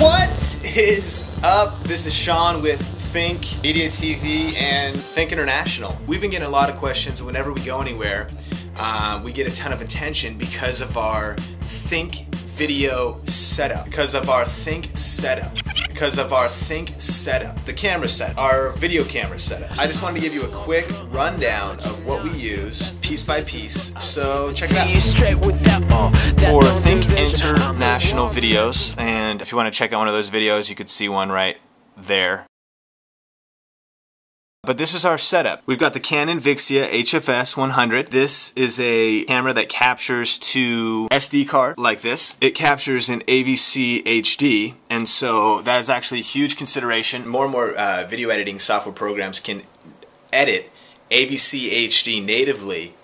What is up? This is Sean with Think Media TV and Think International. We've been getting a lot of questions whenever we go anywhere. Uh, we get a ton of attention because of our Think video setup, because of our Think setup, because of our Think setup, the camera set, our video camera setup. I just wanted to give you a quick rundown of what we use piece by piece, so check it out. For Think International videos, and if you want to check out one of those videos, you could see one right there. But this is our setup. We've got the Canon Vixia HFS 100. This is a camera that captures to SD card like this. It captures in AVC HD, and so that is actually a huge consideration. More and more uh, video editing software programs can edit AVC HD natively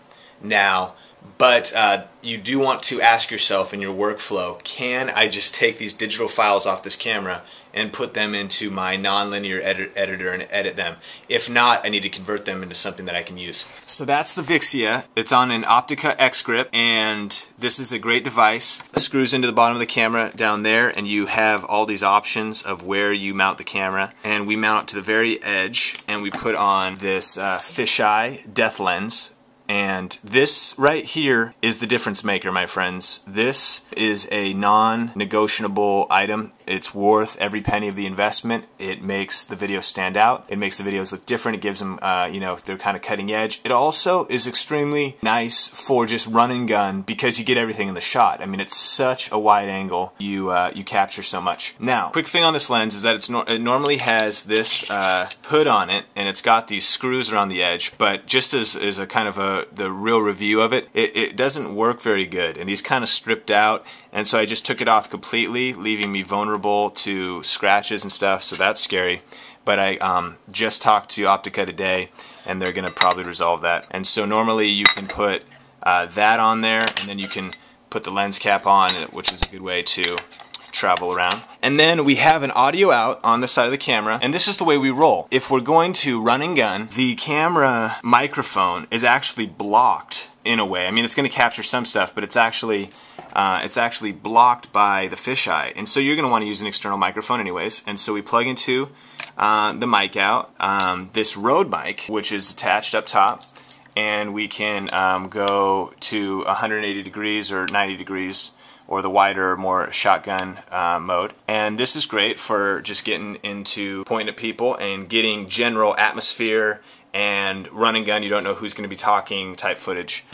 now, but uh, you do want to ask yourself in your workflow, can I just take these digital files off this camera and put them into my nonlinear edit editor and edit them? If not, I need to convert them into something that I can use. So that's the Vixia. It's on an Opteka X grip and this is a great device. It screws into the bottom of the camera down there and you have all these options of where you mount the camera and we mount to the very edge and we put on this uh, fisheye depth lens and this right here is the difference maker, my friends. This is a non-negotiable item. It's worth every penny of the investment. It makes the video stand out. It makes the videos look different. It gives them, uh, you know, they're kind of cutting edge. It also is extremely nice for just run and gun because you get everything in the shot. I mean, it's such a wide angle. You uh, you capture so much. Now, quick thing on this lens is that it's no it normally has this uh, hood on it, and it's got these screws around the edge. But just as, as a kind of a the real review of it, it, it doesn't work very good. And these kind of stripped out, and so I just took it off completely, leaving me vulnerable to scratches and stuff, so that's scary. But I um, just talked to Opteka today, and they're going to probably resolve that. And so normally you can put uh, that on there, and then you can put the lens cap on, which is a good way to travel around. And then we have an audio out on the side of the camera, and this is the way we roll. If we're going to run and gun, the camera microphone is actually blocked in a way. I mean, it's going to capture some stuff, but it's actually uh, it's actually blocked by the fisheye. And so you're going to want to use an external microphone anyways. And so we plug into uh, the mic out, um, this Rode mic, which is attached up top, and we can um, go to 180 degrees or 90 degrees or the wider, more shotgun uh, mode. And this is great for just getting into pointing at people and getting general atmosphere and run and gun, you don't know who's going to be talking type footage.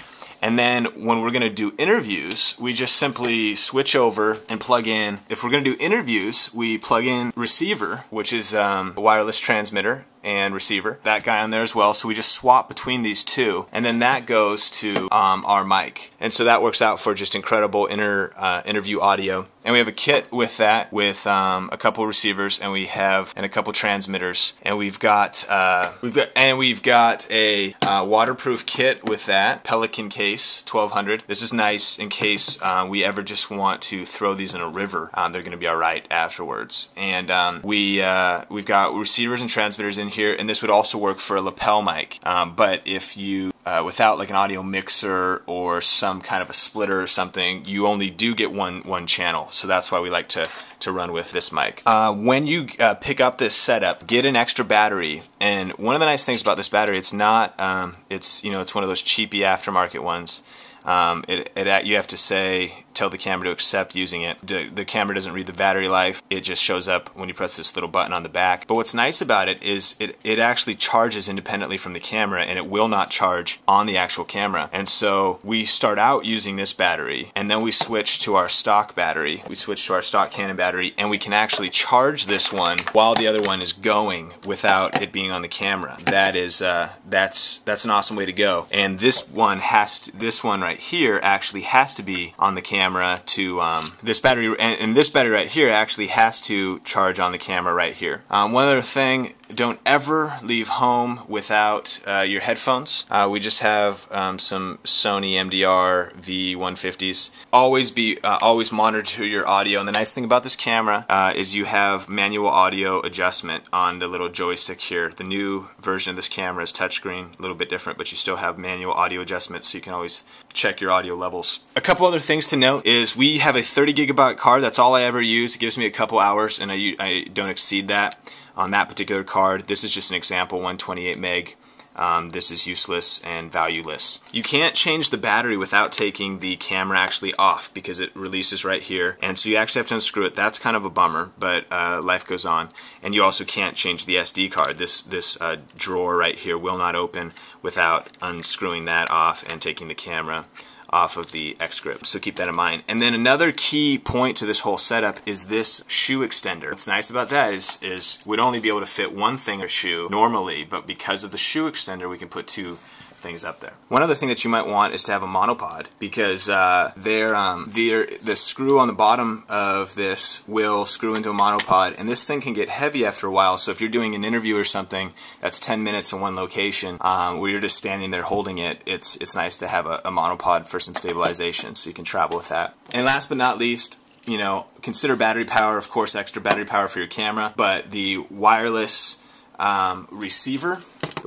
And then when we're going to do interviews, we just simply switch over and plug in. If we're going to do interviews, we plug in receiver, which is um, a wireless transmitter and receiver. That guy on there as well. So we just swap between these two, and then that goes to um, our mic. And so that works out for just incredible inter, uh, interview audio. And we have a kit with that, with um, a couple receivers, and we have and a couple transmitters, and we've got uh, we've got and we've got a uh, waterproof kit with that Pelican case 1200. This is nice in case uh, we ever just want to throw these in a river. Um, they're going to be all right afterwards. And um, we uh, we've got receivers and transmitters in here, and this would also work for a lapel mic. Um, but if you uh, without like an audio mixer or some kind of a splitter or something, you only do get one one channel. So that's why we like to to run with this mic. Uh, when you uh, pick up this setup, get an extra battery. And one of the nice things about this battery, it's not, um, it's you know, it's one of those cheapy aftermarket ones. Um, it, it, you have to say tell the camera to accept using it. The, camera doesn't read the battery life. It just shows up when you press this little button on the back. But what's nice about it is it, it actually charges independently from the camera and it will not charge on the actual camera. And so we start out using this battery and then we switch to our stock battery. We switch to our stock Canon battery and we can actually charge this one while the other one is going without it being on the camera. That is uh, that's that's an awesome way to go. And this one has to, this one right here actually has to be on the camera camera to um, this battery, and, and, this battery right here actually has to charge on the camera right here. Um, one other thing don't ever leave home without uh, your headphones. Uh, we just have um, some Sony MDR V150s. Always be uh, always monitor your audio. And the nice thing about this camera uh, is you have manual audio adjustment on the little joystick here. The new version of this camera is touchscreen, a little bit different, but you still have manual audio adjustment, so you can always check your audio levels. A couple other things to note is we have a 30 gigabyte card. That's all I ever use. It gives me a couple hours, and I, I don't exceed that on that particular card. This is just an example, 128 meg. Um, this is useless and valueless. You can't change the battery without taking the camera actually off because it releases right here and so you actually have to unscrew it. That's kind of a bummer but uh, life goes on and you also can't change the SD card. This, this uh, drawer right here will not open without unscrewing that off and taking the camera off of the X grip. So keep that in mind. And then another key point to this whole setup is this shoe extender. What's nice about that is, is we'd only be able to fit one thing of shoe normally, but because of the shoe extender, we can put two things up there. One other thing that you might want is to have a monopod because uh, they're, um, they're, the screw on the bottom of this will screw into a monopod and this thing can get heavy after a while so if you're doing an interview or something that's 10 minutes in one location um, where you're just standing there holding it, it's, it's nice to have a, a monopod for some stabilization so you can travel with that. And last but not least, you know, consider battery power, of course extra battery power for your camera, but the wireless um, receiver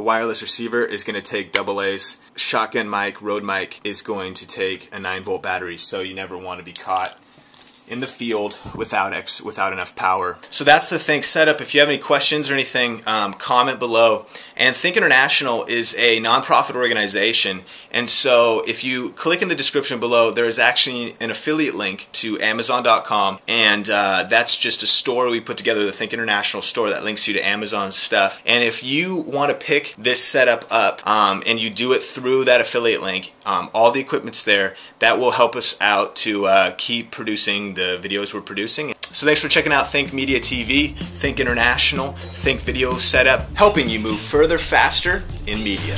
the wireless receiver is going to take double A's. Shotgun mic, Rode mic is going to take a 9 volt battery, so you never want to be caught in the field without X, without enough power. So that's the Think setup. If you have any questions or anything, um, comment below. And Think International is a nonprofit organization, and so if you click in the description below, there is actually an affiliate link to Amazon.com, and uh, that's just a store we put together, the Think International store that links you to Amazon stuff. And if you want to pick this setup up um, and you do it through that affiliate link, um, all the equipment's there. That will help us out to uh, keep producing the videos we're producing. So thanks for checking out Think Media TV, Think International, Think Video Setup, helping you move further faster in media.